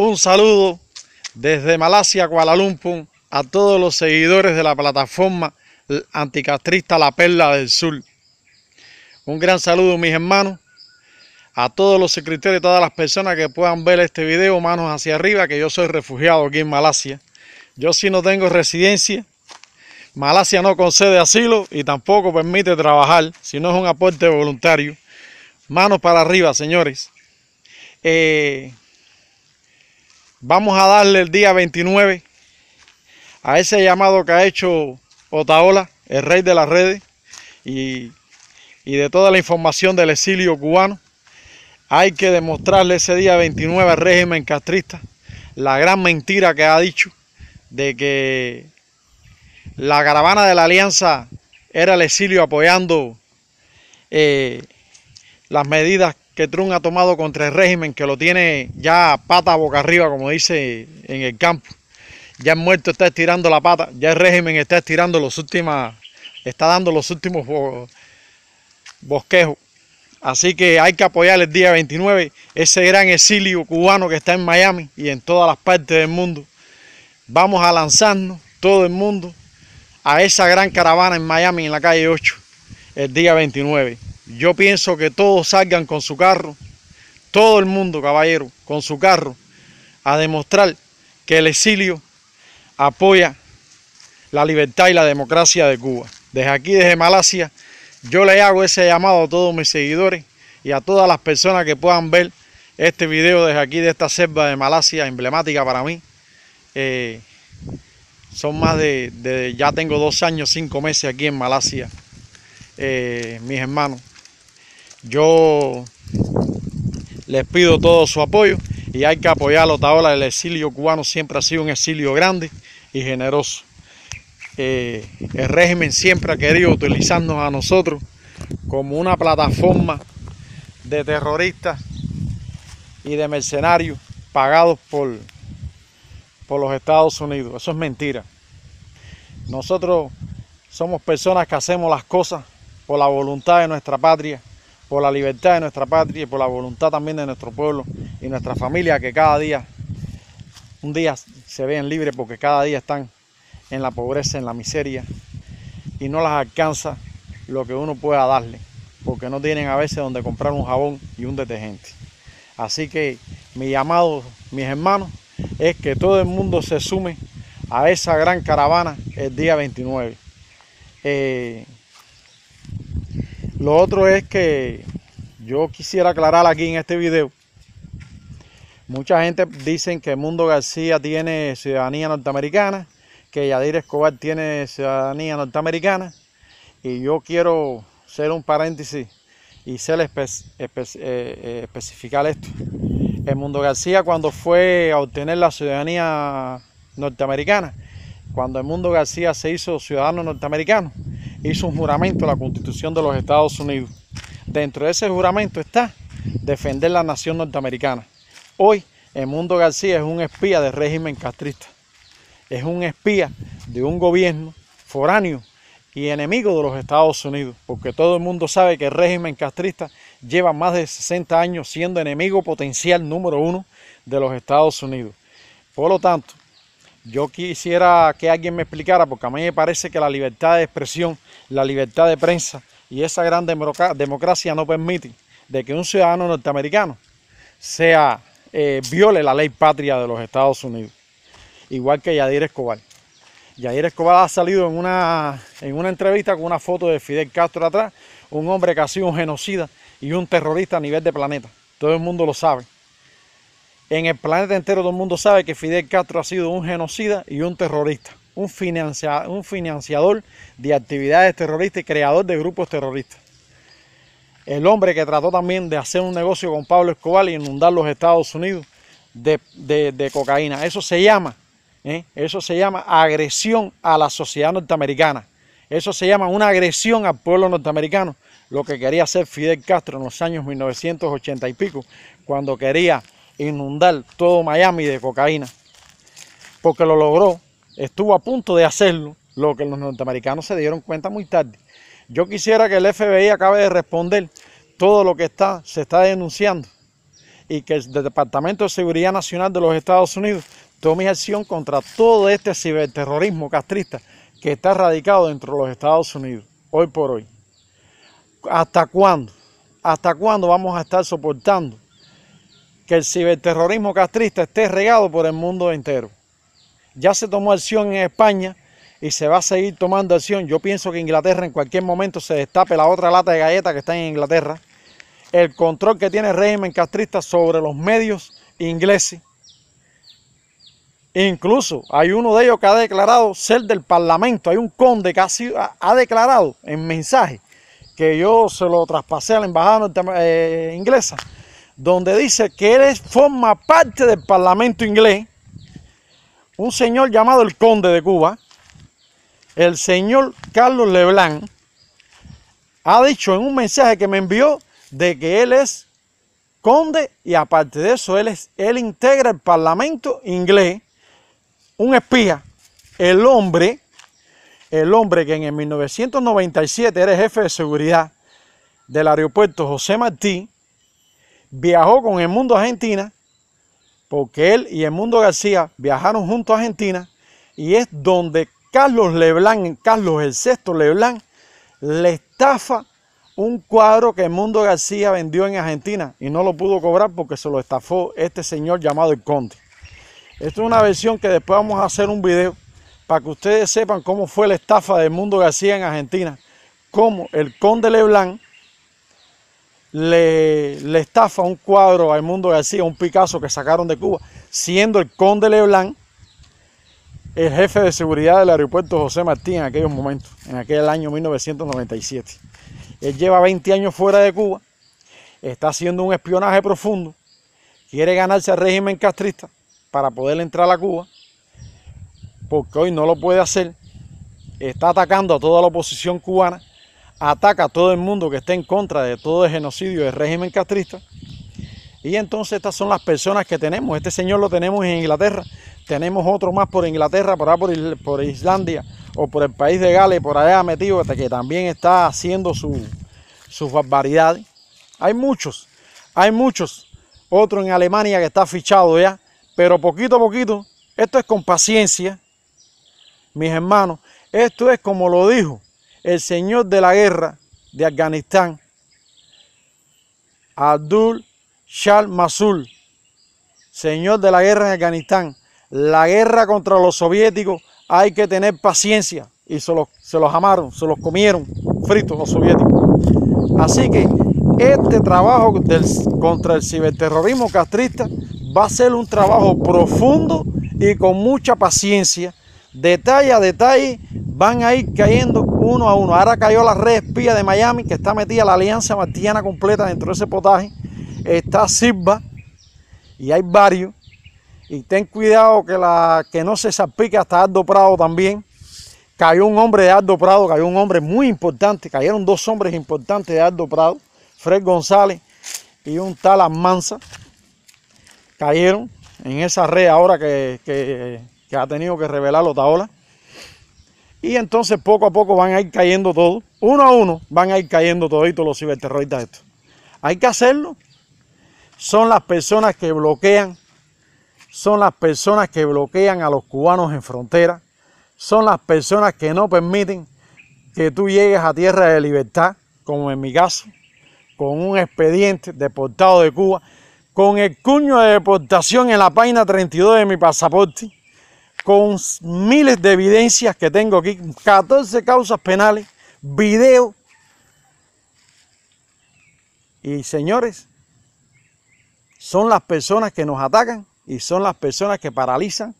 Un saludo desde Malasia, Kuala Lumpur, a todos los seguidores de la plataforma anticastrista La Perla del Sur. Un gran saludo, mis hermanos, a todos los secretarios y todas las personas que puedan ver este video, manos hacia arriba, que yo soy refugiado aquí en Malasia. Yo sí no tengo residencia, Malasia no concede asilo y tampoco permite trabajar, si no es un aporte voluntario. Manos para arriba, señores. Eh, Vamos a darle el día 29 a ese llamado que ha hecho Otaola, el rey de las redes, y, de toda la información del exilio cubano. Hay que demostrarle ese día 29 al régimen castrista la gran mentira que ha dicho de que la caravana de la alianza era el exilio apoyando eh, las medidas que Trump ha tomado contra el régimen, que lo tiene ya pata boca arriba, como dice en el campo. Ya el muerto está estirando la pata, ya el régimen está estirando los últimos, está dando los últimos bosquejos. Así que hay que apoyar el día 29 ese gran exilio cubano que está en Miami y en todas las partes del mundo. Vamos a lanzarnos, todo el mundo, a esa gran caravana en Miami, en la calle 8, el día 29. Yo pienso que todos salgan con su carro, todo el mundo, caballero, con su carro, a demostrar que el exilio apoya la libertad y la democracia de Cuba. Desde aquí, desde Malasia, yo le hago ese llamado a todos mis seguidores y a todas las personas que puedan ver este video desde aquí, de esta selva de Malasia, emblemática para mí. Eh, son más de, ya tengo dos años, cinco meses aquí en Malasia, eh, mis hermanos. Yo les pido todo su apoyo y hay que apoyarlo. Otaola. El exilio cubano siempre ha sido un exilio grande y generoso. Eh, el régimen siempre ha querido utilizarnos a nosotros como una plataforma de terroristas y de mercenarios pagados por, por los Estados Unidos. Eso es mentira. Nosotros somos personas que hacemos las cosas por la voluntad de nuestra patria por la libertad de nuestra patria y por la voluntad también de nuestro pueblo y nuestra familia que cada día, un día se ven libres porque cada día están en la pobreza, en la miseria y no las alcanza lo que uno pueda darle porque no tienen a veces donde comprar un jabón y un detergente. Así que mi llamado, mis hermanos, es que todo el mundo se sume a esa gran caravana el día 29. Lo otro es que yo quisiera aclarar aquí en este video. Mucha gente dice que Mundo García tiene ciudadanía norteamericana, que Yadir Escobar tiene ciudadanía norteamericana. Y yo quiero hacer un paréntesis y ser eh, eh, especificar esto. El Mundo García cuando fue a obtener la ciudadanía norteamericana, cuando el Mundo García se hizo ciudadano norteamericano, hizo un juramento a la Constitución de los Estados Unidos. Dentro de ese juramento está defender la nación norteamericana. Hoy, el Mundo García es un espía del régimen castrista. Es un espía de un gobierno foráneo y enemigo de los Estados Unidos, porque todo el mundo sabe que el régimen castrista lleva más de 60 años siendo enemigo potencial número uno de los Estados Unidos. Por lo tanto, yo quisiera que alguien me explicara, porque a mí me parece que la libertad de expresión, la libertad de prensa y esa gran democracia no permite de que un ciudadano norteamericano sea, eh, viole la ley patria de los Estados Unidos, igual que Yadir Escobar. Yadir Escobar ha salido en una, en una entrevista con una foto de Fidel Castro atrás, un hombre que ha sido un genocida y un terrorista a nivel de planeta. Todo el mundo lo sabe. En el planeta entero todo el mundo sabe que Fidel Castro ha sido un genocida y un terrorista, un, un financiador de actividades terroristas y creador de grupos terroristas. El hombre que trató también de hacer un negocio con Pablo Escobar y inundar los Estados Unidos de, cocaína. Eso se llama, ¿eh? eso se llama agresión a la sociedad norteamericana. Eso se llama una agresión al pueblo norteamericano, lo que quería hacer Fidel Castro en los años 1980 y pico, cuando quería inundar todo Miami de cocaína, porque lo logró, estuvo a punto de hacerlo, lo que los norteamericanos se dieron cuenta muy tarde. Yo quisiera que el FBI acabe de responder todo lo que está, se está denunciando y que el Departamento de Seguridad Nacional de los Estados Unidos tome acción contra todo este ciberterrorismo castrista que está radicado dentro de los Estados Unidos, hoy por hoy. ¿Hasta cuándo? ¿Hasta cuándo vamos a estar soportando que el ciberterrorismo castrista esté regado por el mundo entero? Ya se tomó acción en España y se va a seguir tomando acción. Yo pienso que Inglaterra en cualquier momento se destape la otra lata de galletas que está en Inglaterra. El control que tiene el régimen castrista sobre los medios ingleses Incluso hay uno de ellos que ha declarado ser del Parlamento. Hay un conde que ha, declarado en mensaje que yo se lo traspasé a la embajada eh, inglesa, donde dice que él forma parte del Parlamento inglés. Un señor llamado el conde de Cuba, el señor Carlos Leblanc, ha dicho en un mensaje que me envió de que él es conde y aparte de eso él, es, él integra el Parlamento inglés un espía, el hombre, el hombre que en el 1997 era jefe de seguridad del aeropuerto José Martí, viajó con el mundo Argentina, porque él y el mundo García viajaron juntos a Argentina, y es donde Carlos Leblanc, Carlos el sexto Leblanc, le estafa un cuadro que el mundo García vendió en Argentina y no lo pudo cobrar porque se lo estafó este señor llamado el Conde. Esto es una versión que después vamos a hacer un video para que ustedes sepan cómo fue la estafa del Mundo García en Argentina. Cómo el conde Leblanc le, estafa un cuadro al Mundo García, un Picasso que sacaron de Cuba, siendo el conde Leblanc el jefe de seguridad del aeropuerto José Martín en aquellos momentos, en aquel año 1997. Él lleva 20 años fuera de Cuba, está haciendo un espionaje profundo, quiere ganarse al régimen castrista para poder entrar a Cuba, porque hoy no lo puede hacer, está atacando a toda la oposición cubana, ataca a todo el mundo que esté en contra de todo el genocidio del régimen castrista. Y entonces estas son las personas que tenemos. Este señor lo tenemos en Inglaterra, tenemos otro más por Inglaterra, por allá por, por Islandia o por el país de Gales, por allá metido, que también está haciendo su, sus barbaridades. Hay muchos, hay muchos. Otro en Alemania que está fichado ya pero poquito a poquito, esto es con paciencia, mis hermanos, esto es como lo dijo el señor de la guerra de Afganistán, Abdul Shah Masul, señor de la guerra en Afganistán. La guerra contra los soviéticos hay que tener paciencia. Y se los, se los amaron, se los comieron fritos los soviéticos. Así que este trabajo contra el ciberterrorismo castrista va a ser un trabajo profundo y con mucha paciencia. Detalle a detalle van a ir cayendo uno a uno. Ahora cayó la red espía de Miami que está metida la alianza martiana completa dentro de ese potaje. Está Silva y hay varios. Y ten cuidado que, la, que no se salpique hasta Aldo Prado también. Cayó un hombre de Aldo Prado, cayó un hombre muy importante. Cayeron dos hombres importantes de Aldo Prado, Fred González y un tal Amansa cayeron en esa red ahora que, ha tenido que revelar Otaola. Y entonces poco a poco van a ir cayendo todos, uno a uno van a ir cayendo toditos los ciberterroristas estos. Hay que hacerlo. Son las personas que bloquean, son las personas que bloquean a los cubanos en frontera, son las personas que no permiten que tú llegues a tierra de libertad, como en mi caso, con un expediente deportado de Cuba con el cuño de deportación en la página 32 de mi pasaporte, con miles de evidencias que tengo aquí, 14 causas penales, video. Y señores, son las personas que nos atacan y son las personas que paralizan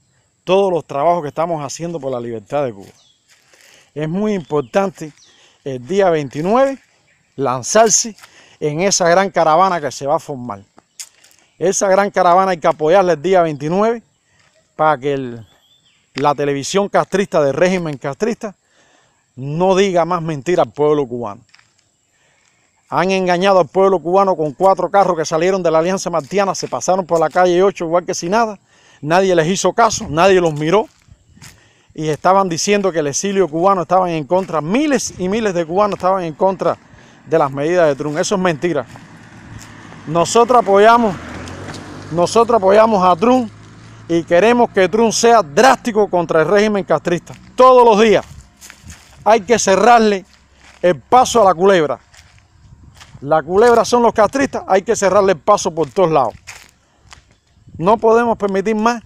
todos los trabajos que estamos haciendo por la libertad de Cuba. Es muy importante el día 29 lanzarse en esa gran caravana que se va a formar. Esa gran caravana hay que apoyarla el día 29 para que la televisión castrista del régimen castrista no diga más mentiras al pueblo cubano. Han engañado al pueblo cubano con cuatro carros que salieron de la Alianza Martiana, se pasaron por la calle 8 igual que si nada. Nadie les hizo caso, nadie los miró. Y estaban diciendo que el exilio cubano estaba en contra, miles y miles de cubanos estaban en contra de las medidas de Trump. Eso es mentira. Nosotros apoyamos Nosotros apoyamos a Trump y queremos que Trump sea drástico contra el régimen castrista. Todos los días hay que cerrarle el paso a la culebra. La culebra son los castristas, hay que cerrarle el paso por todos lados. No podemos permitir más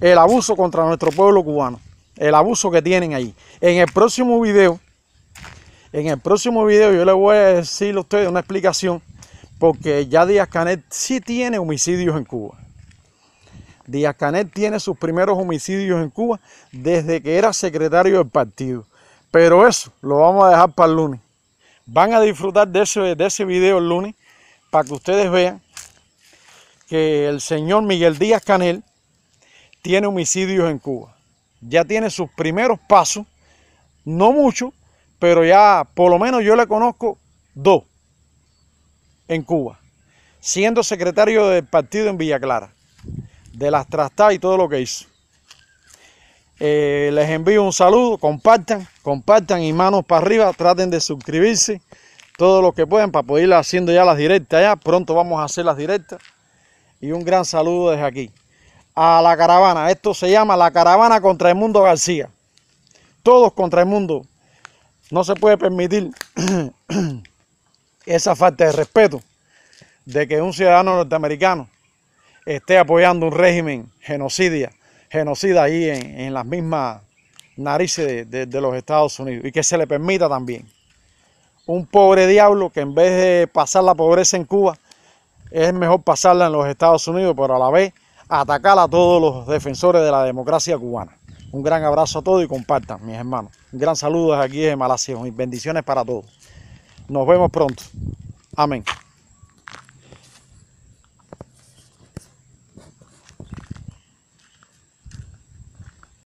el abuso contra nuestro pueblo cubano, el abuso que tienen ahí. En el próximo video, en el próximo video yo les voy a decir a ustedes una explicación, porque ya Díaz Canet sí tiene homicidios en Cuba. Díaz Canet tiene sus primeros homicidios en Cuba desde que era secretario del partido. Pero eso lo vamos a dejar para el lunes. Van a disfrutar de ese, de ese video el lunes para que ustedes vean que el señor Miguel Díaz Canel tiene homicidios en Cuba. Ya tiene sus primeros pasos, no mucho, pero ya por lo menos yo le conozco dos en Cuba, siendo secretario del partido en Villa Clara, de las trastadas y todo lo que hizo. Eh, les envío un saludo, compartan, compartan y manos para arriba, traten de suscribirse todo lo que puedan para poder ir haciendo ya las directas ya. Pronto vamos a hacer las directas. Y un gran saludo desde aquí. A la caravana. Esto se llama la caravana contra el mundo García. Todos contra el mundo. No se puede permitir esa falta de respeto de que un ciudadano norteamericano esté apoyando un régimen genocidia, genocida ahí en, las mismas narices de los Estados Unidos y que se le permita también un pobre diablo que en vez de pasar la pobreza en Cuba, es mejor pasarla en los Estados Unidos, pero a la vez atacar a todos los defensores de la democracia cubana. Un gran abrazo a todos y compartan, mis hermanos. Un gran saludo desde aquí de Malasia y bendiciones para todos. Nos vemos pronto. Amén.